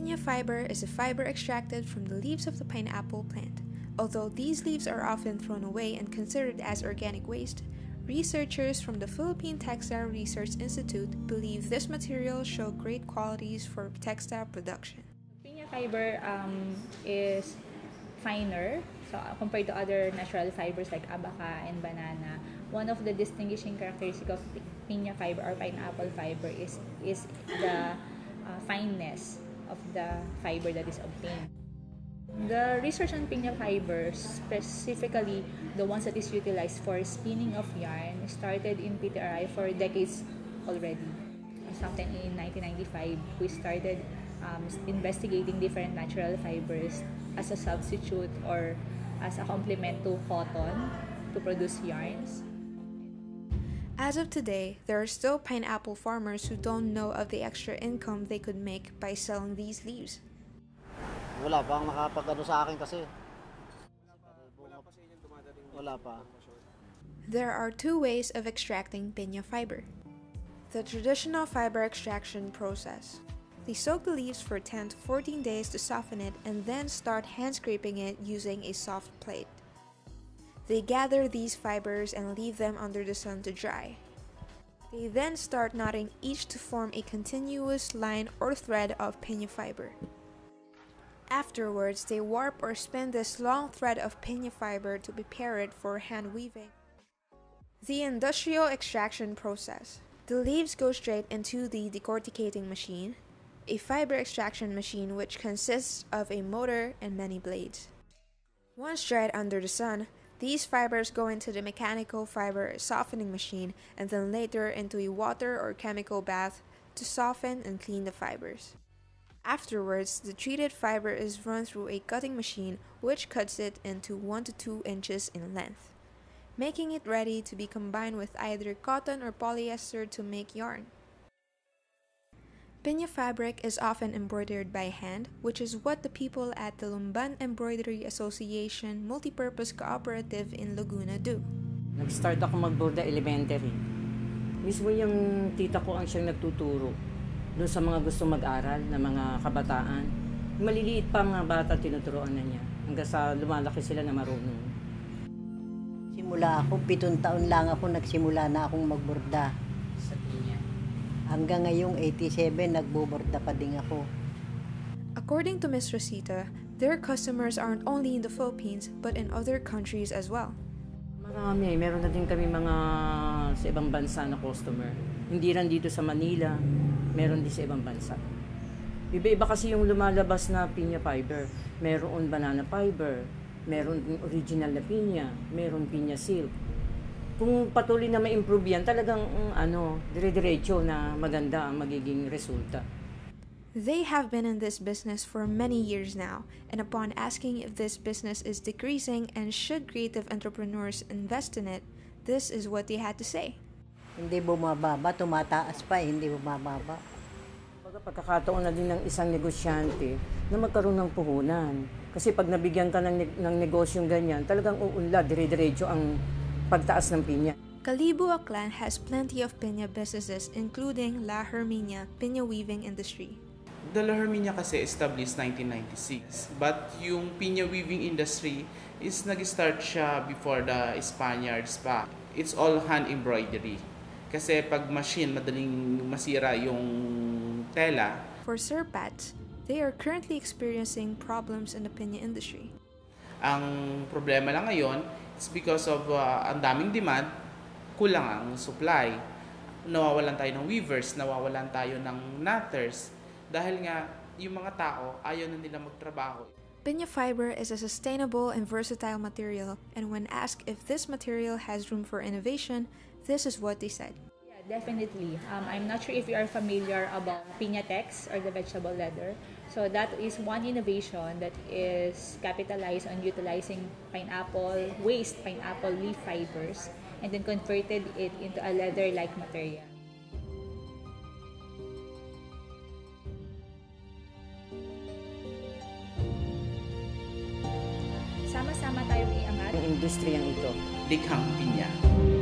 Piña fiber is a fiber extracted from the leaves of the pineapple plant. Although these leaves are often thrown away and considered as organic waste, researchers from the Philippine Textile Research Institute believe this material show great qualities for textile production. Piña fiber um, is finer so uh, compared to other natural fibers like abaca and banana. One of the distinguishing characteristics of piña fiber or pineapple fiber is is the uh, fineness of the fiber that is obtained. The research on piña fibers, specifically the ones that is utilized for spinning of yarn, started in PTRI for decades already. Sometime in 1995, we started um, investigating different natural fibers as a substitute or as a complement to cotton to produce yarns. As of today, there are still pineapple farmers who don't know of the extra income they could make by selling these leaves. Wala pa ang nakapag-ano sa akin kasi. Wala pa. There are two ways of extracting piña fiber. The traditional fiber extraction process. They soak the leaves for 10 to 14 days to soften it and then start hand scraping it using a soft plate. They gather these fibers and leave them under the sun to dry. They then start knotting each to form a continuous line or thread of piña fiber. Afterwards, they warp or spin this long thread of piña fiber to prepare it for hand weaving. The industrial extraction process. The leaves go straight into the decorticating machine, a fiber extraction machine which consists of a motor and many blades. Once dried under the sun, these fibers go into the mechanical fiber softening machine and then later into a water or chemical bath to soften and clean the fibers. Afterwards, the treated fiber is run through a cutting machine which cuts it into 1 to 2 inches in length, making it ready to be combined with either cotton or polyester to make yarn. Piña fabric is often embroidered by hand, which is what the people at the Lumban Embroidery Association Multipurpose Cooperative in Laguna do. Nag-start ako magborda elementary. Mismo yung tita ko ang siyang nagtuturo doon sa mga gusto mag-aral na mga kabataan. Maliliit pa mga bata tinuturoan na niya hanggang sa lumalaki sila na marunong. Simula ako, pitong taon lang ako nagsimula na akong magborda. Sa pinya. Hanggang ngayong 87, nagboborda pa din ako. According to Ms. Rosita, their customers aren't only in the Philippines but in other countries as well. Marami. Meron na din kami mga sa ibang bansa na customer. Hindi lang dito sa Manila, meron din sa ibang bansa. Iba-iba kasi yung lumalabas na pinya fiber. Meron banana fiber, meron din original na pinya, meron pinya silk. Kung patuloy na ma-improve yan, talagang mm, ano, dire-diretso na maganda ang magiging resulta. They have been in this business for many years now, and upon asking if this business is decreasing and should creative entrepreneurs invest in it, this is what they had to say. Hindi bumababa, tumataas pa, eh, hindi bumababa. Baga pagkakataon na din ng isang negosyante na magkaroon ng puhunan. Kasi pag nabigyan ka ng, ng negosyong ganyan, talagang uunlad, dire-diretso ang pagtaas ng pinya. Calibo Aklan has plenty of piña businesses, including La Herminia Piña Weaving Industry. The La Herminia kasi established 1996. But yung pinya weaving industry is nag-start siya before the Spaniards pa. It's all hand embroidery. Kasi pag machine, madaling masira yung tela. For Sir Pat, they are currently experiencing problems in the piña industry. Ang problema lang ngayon is because of uh, ang daming demand, kulang ang supply. Nawawalan tayo ng weavers, nawawalan tayo ng knatters. Dahil nga, yung mga tao, ayaw na nila magtrabaho. Piña fiber is a sustainable and versatile material, and when asked if this material has room for innovation, this is what they said. Definitely. Um, I'm not sure if you are familiar about Piñatex or the vegetable leather. So that is one innovation that is capitalized on utilizing pineapple waste pineapple leaf fibers and then converted it into a leather-like material. Sama-sama tayong iangat Ang industriyang ito. Likhang pinya.